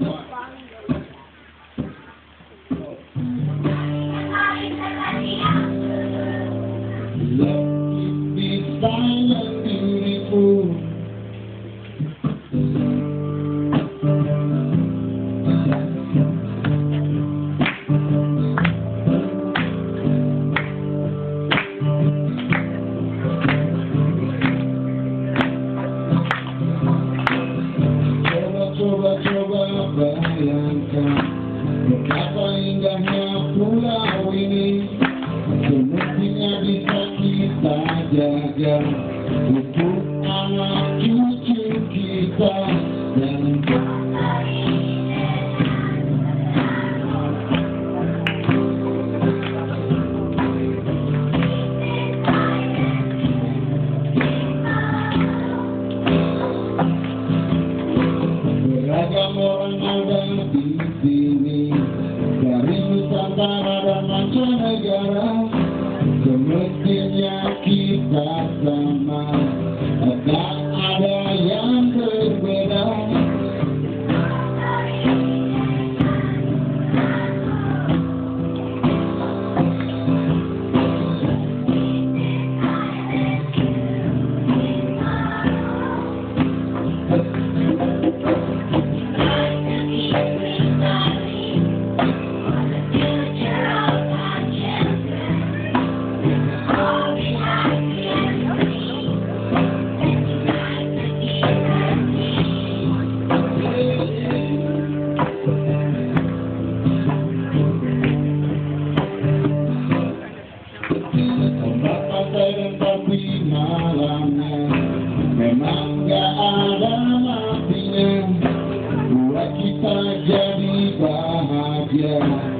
Let me be silent. dan untuk anak cucu kita dan beragam orang ada di sini dari Nusantara dan mancanegara semestinya Yeah.